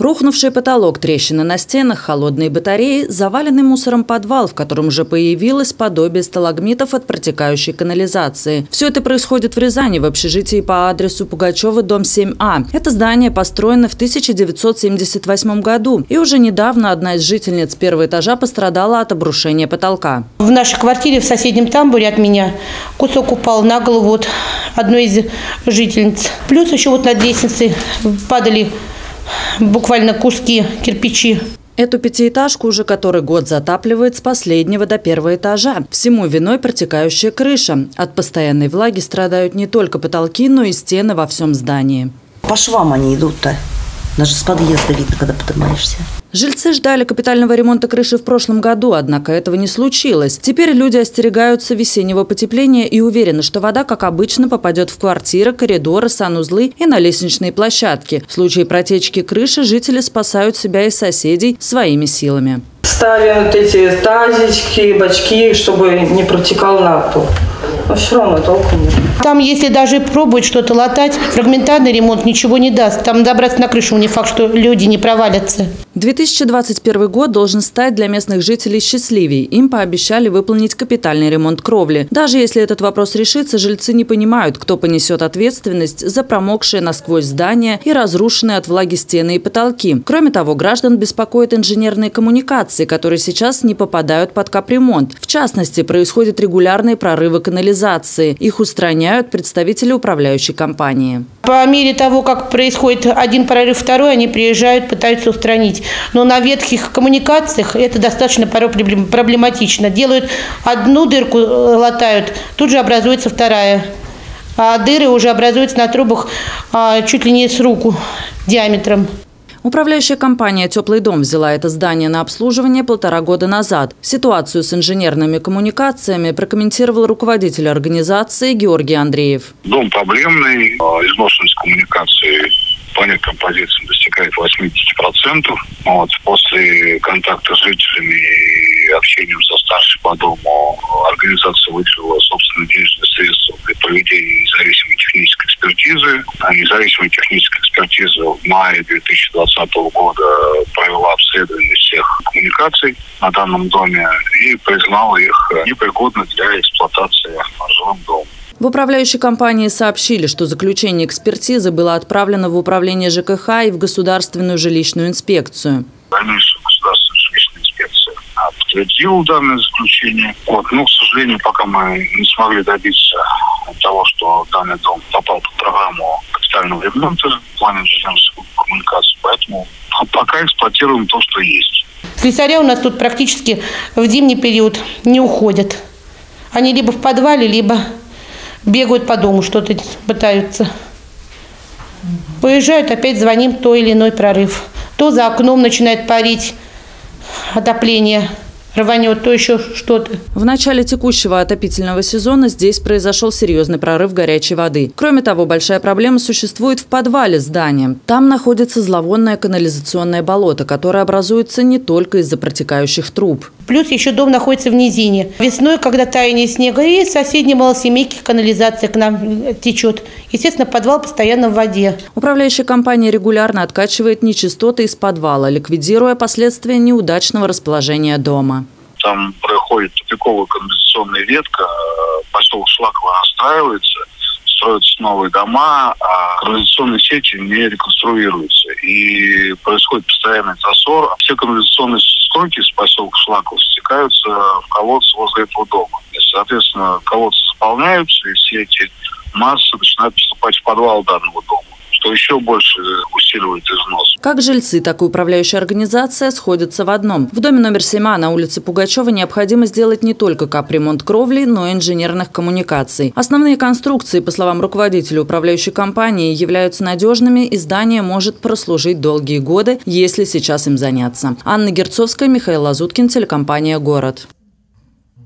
Рухнувший потолок, трещины на стенах, холодные батареи, заваленный мусором подвал, в котором уже появилось подобие сталагмитов от протекающей канализации. Все это происходит в Рязани, в общежитии по адресу Пугачева, дом 7А. Это здание построено в 1978 году, и уже недавно одна из жительниц первого этажа пострадала от обрушения потолка. В нашей квартире в соседнем тамбуре от меня кусок упал на голову вот одной из жительниц. Плюс еще вот над лестницей падали буквально куски кирпичи. Эту пятиэтажку уже который год затапливает с последнего до первого этажа. Всему виной протекающая крыша. От постоянной влаги страдают не только потолки, но и стены во всем здании. По швам они идут-то. Даже с подъезда видно, когда поднимаешься. Жильцы ждали капитального ремонта крыши в прошлом году, однако этого не случилось. Теперь люди остерегаются весеннего потепления и уверены, что вода, как обычно, попадет в квартиры, коридоры, санузлы и на лестничные площадки. В случае протечки крыши жители спасают себя и соседей своими силами. Ставим вот эти тазички, бачки, чтобы не протекал на пол. Все равно толку нет. Там, если даже пробовать что-то латать, фрагментарный ремонт ничего не даст. Там добраться на крышу не факт, что люди не провалятся. 2021 год должен стать для местных жителей счастливей. Им пообещали выполнить капитальный ремонт кровли. Даже если этот вопрос решится, жильцы не понимают, кто понесет ответственность за промокшие насквозь здания и разрушенные от влаги стены и потолки. Кроме того, граждан беспокоят инженерные коммуникации, которые сейчас не попадают под капремонт. В частности, происходят регулярные прорывы канализации. Их устраняют представители управляющей компании. По мере того, как происходит один прорыв, второй, они приезжают, пытаются устранить. Но на ветхих коммуникациях это достаточно порой проблематично. Делают одну дырку, э, латают, тут же образуется вторая. А дыры уже образуются на трубах а, чуть ли не с руку диаметром. Управляющая компания «Теплый дом» взяла это здание на обслуживание полтора года назад. Ситуацию с инженерными коммуникациями прокомментировал руководитель организации Георгий Андреев. Дом проблемный, а, изношенность коммуникации по некоторым позициям достигает 80%. Вот, после контакта с жителями и общением со старшей по дому организация выделила собственные денежные средства для проведения независимой технической экспертизы. Независимая техническая экспертиза в мае 2020 года провела обследование всех коммуникаций на данном доме и признала их непригодны для эксплуатации жилым домом. В управляющей компании сообщили, что заключение экспертизы было отправлено в управление ЖКХ и в Государственную жилищную инспекцию. Инспекция подтвердила данное заключение. Вот, но, к сожалению, пока мы не смогли добиться того, что данный дом попал под программу капитального ремонта в плане инженерных коммуникаций, поэтому пока эксплуатируем то, что есть. Слесаря у нас тут практически в зимний период не уходят. Они либо в подвале, либо бегают по дому, что-то пытаются. Уезжают, опять звоним, то или иной прорыв. То за окном начинает парить отопление рванет, то еще что-то. В начале текущего отопительного сезона здесь произошел серьезный прорыв горячей воды. Кроме того, большая проблема существует в подвале здания. Там находится зловонное канализационное болото, которое образуется не только из-за протекающих труб. Плюс еще дом находится в низине. Весной, когда таяние снега, и соседние малосемейки канализация к нам течет. Естественно, подвал постоянно в воде. Управляющая компания регулярно откачивает нечистоты из подвала, ликвидируя последствия неудачного расположения дома. Там проходит тупиковая канализационная ветка, поселок Шлаково расстраивается, строятся новые дома, а канализационные сети не реконструируются. И происходит постоянный засор. Все канализационные стойки с поселка Шлаково стекаются в колодцы возле этого дома. И, соответственно, колодцы заполняются, и все эти массы начинают поступать в подвал данного дома еще больше усиливает износ. Как жильцы, так и управляющая организация сходятся в одном. В доме номер 7 а на улице Пугачева необходимо сделать не только капремонт кровли, но и инженерных коммуникаций. Основные конструкции, по словам руководителя управляющей компании, являются надежными и здание может прослужить долгие годы, если сейчас им заняться. Анна Герцовская, Михаил Лазуткин, телекомпания «Город».